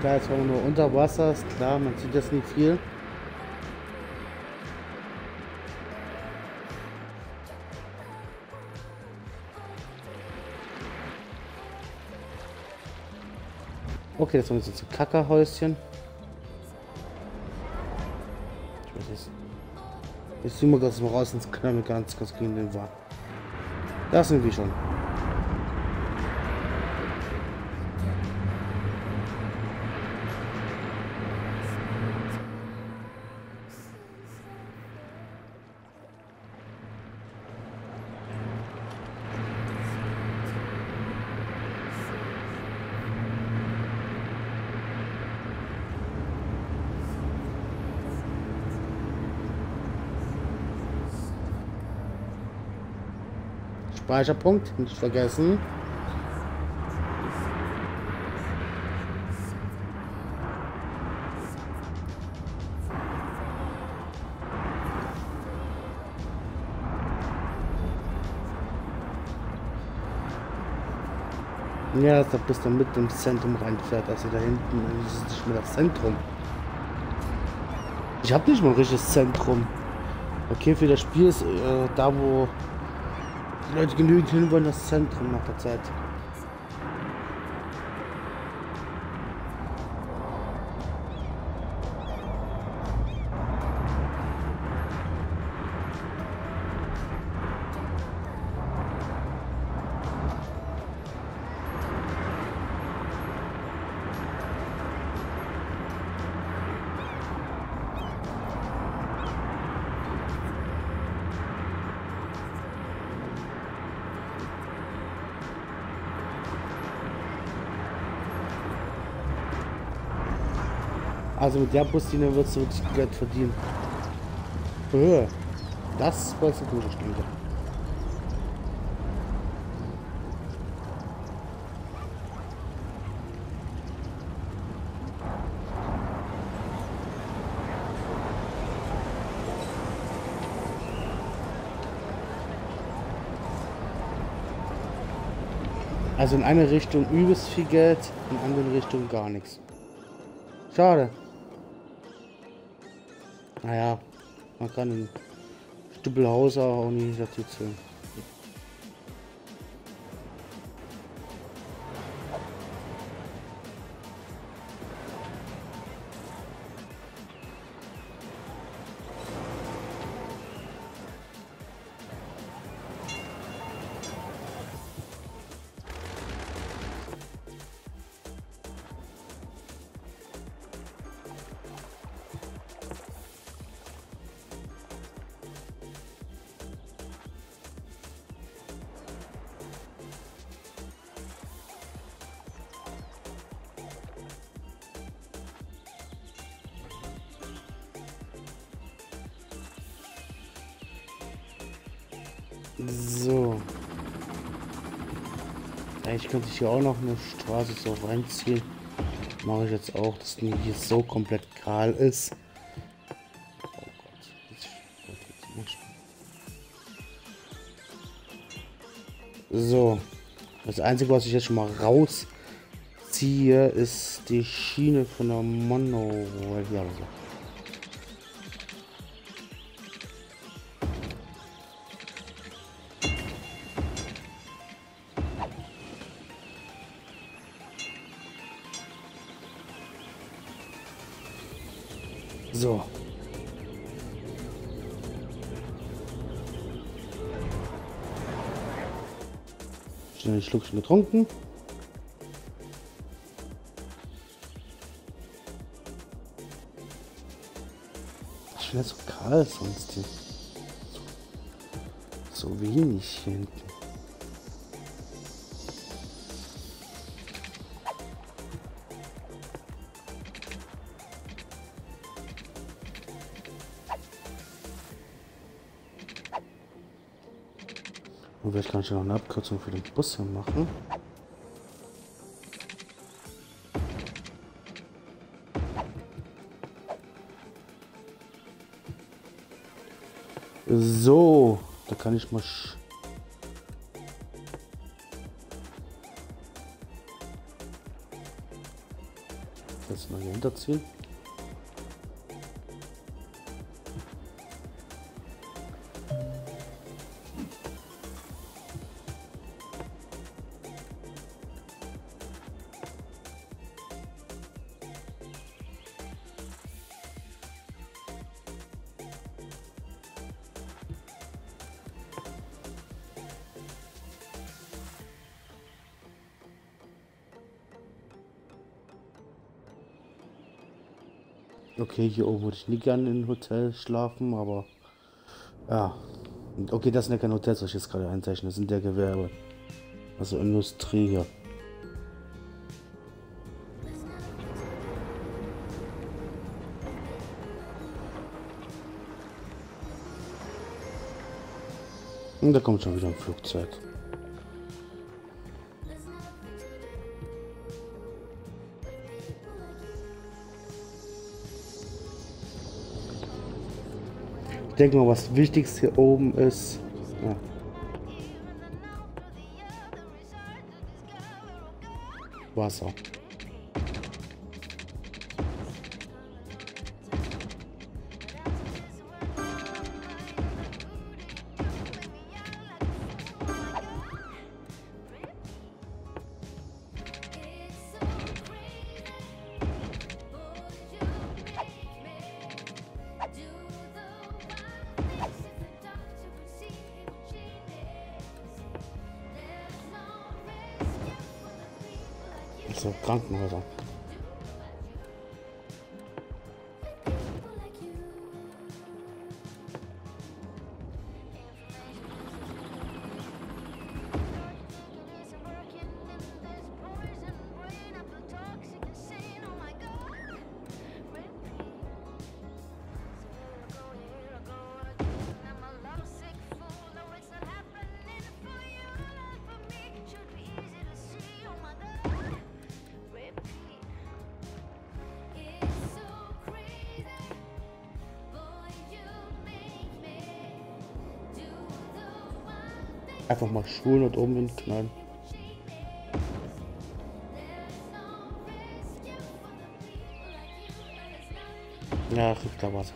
klar, jetzt waren wir nur unter Wasser, ist klar, man sieht das nicht viel. Okay, das war jetzt ein Kackerhäuschen. Ich weiß nicht. Jetzt ziehen wir das mal raus ins Knömmel ganz kurz gegen den war. Das sind wir schon. Speicherpunkt, nicht vergessen. Ja, da bist du mit im Zentrum reinfährt. Also da hinten ist nicht mehr das Zentrum. Ich habe nicht mal ein richtiges Zentrum. Okay, für das Spiel ist äh, da, wo die Leute genügend hin wollen, das Zentrum nach der Zeit. Also mit der Buslinie wirst du wirklich Geld verdienen. Höhe. Das war eine gute Stunde. Also in eine Richtung übelst viel Geld, in andere Richtung gar nichts. Schade. Naja, man kann in Stüppelhauser auch nicht dazu zählen. So. Eigentlich könnte ich hier auch noch eine Straße so reinziehen. Mache ich jetzt auch, dass die hier so komplett kahl ist. Oh. So. Das Einzige, was ich jetzt schon mal rausziehe, ist die Schiene von der Mono. Ja, so. So. Schnell ein Schluckchen getrunken. Ich bin so kalt sonst hier. So wenig hier hinten. Und vielleicht kann ich noch eine Abkürzung für den Bus hier machen. So, da kann ich mal... Jetzt mal hier hinterziehen. Okay, hier oben würde ich nie gerne in Hotel schlafen, aber ja. Okay, das sind ja keine Hotels, was ich jetzt gerade einzeichne, das sind der Gewerbe. Also Industrie hier. Und da kommt schon wieder ein Flugzeug. Denke mal, was Wichtigste hier oben ist. Ja. Wasser. Krankenhäuser. Einfach mal Schulen und oben hinknallen. Ja, da Wasser.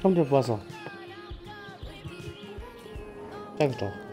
Kommt auf Wasser. Danke doch.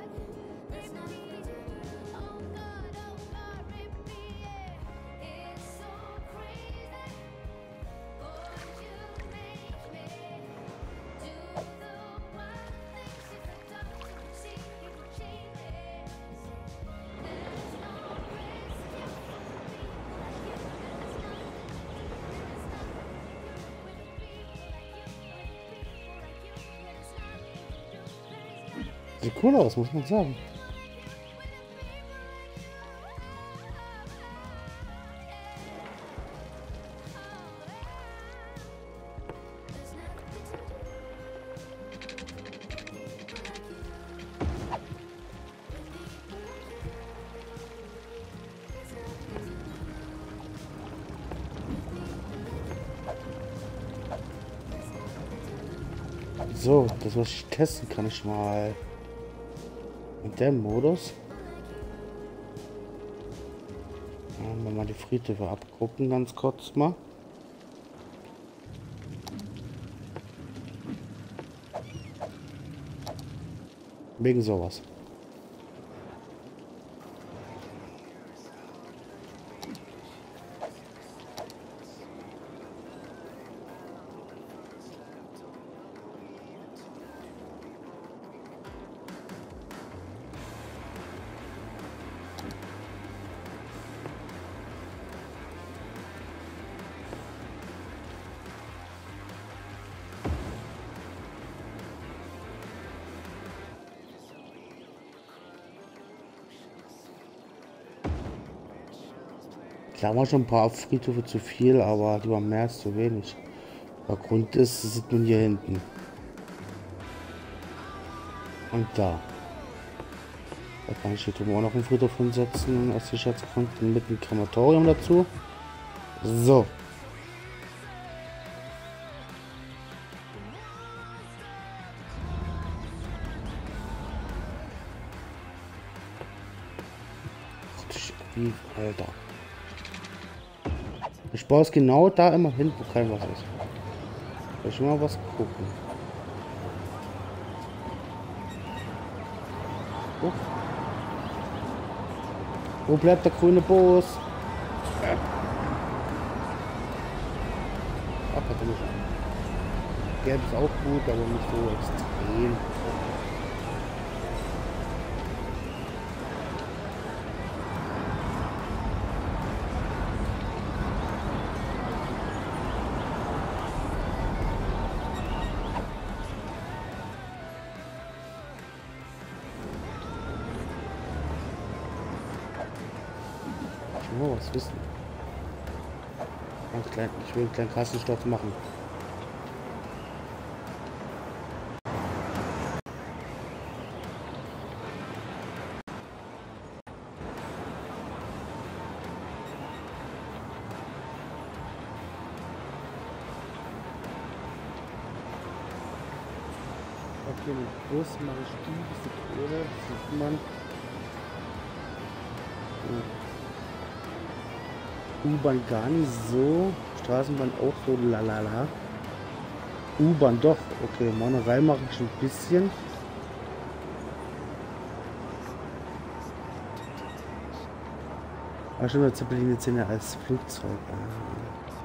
Sieht cool aus, muss man sagen. So, das was ich testen kann ich mal in dem Modus. Wenn wir mal die Friedhöfe abgucken, ganz kurz mal. Wegen sowas. Da damals schon ein paar Friedhöfe zu viel, aber die waren mehr als zu wenig. Der Grund ist, sie sind nun hier hinten. Und da. Da kann ich hier drüben auch noch einen Friedhof hinsetzen als Sicherheitspunkten mit dem Krematorium dazu. So. Wie, Alter. Ich baue es genau da immer hin, wo kein was ist. Soll ich mal was gucken? Oh. Wo bleibt der grüne Boss? Ach, hat er nicht. Gelb ist auch gut, aber nicht so extrem. Mal was wissen. Ganz klein, ich will einen kleinen Kassenstoff machen. Okay, mit Bus mache ich die bisschen Kohle, sieht man. U-Bahn gar nicht so. Straßenbahn auch so lalala. U-Bahn doch. Okay, Monorei mache ich ein bisschen. Aber schon mal Zeppelin jetzt als Flugzeug. Ah.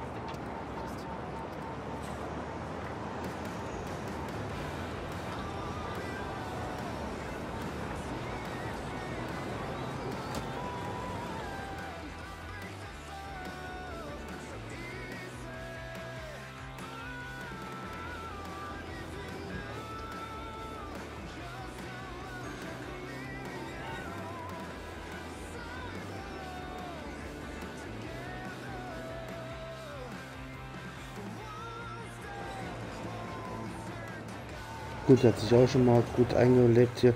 Gut, hat sich auch schon mal gut eingelebt hier.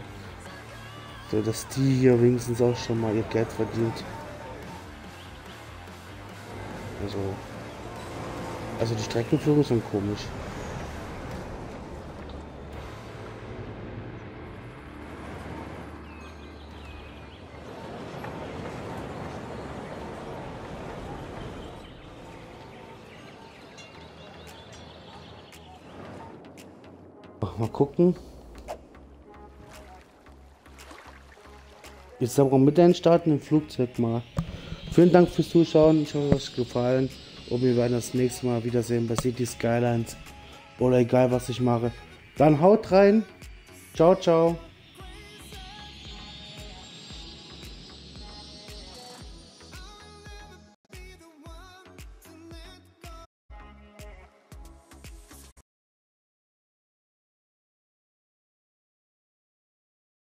So, dass die hier wenigstens auch schon mal ihr Geld verdient. Also, also die Streckenführung sind komisch. Mal gucken. Jetzt aber mit einstarten im Flugzeug mal. Vielen Dank fürs Zuschauen. Ich hoffe, es hat euch gefallen. Und wir werden das nächste Mal wiedersehen bei City Skylines. Oder egal, was ich mache. Dann haut rein. Ciao, ciao.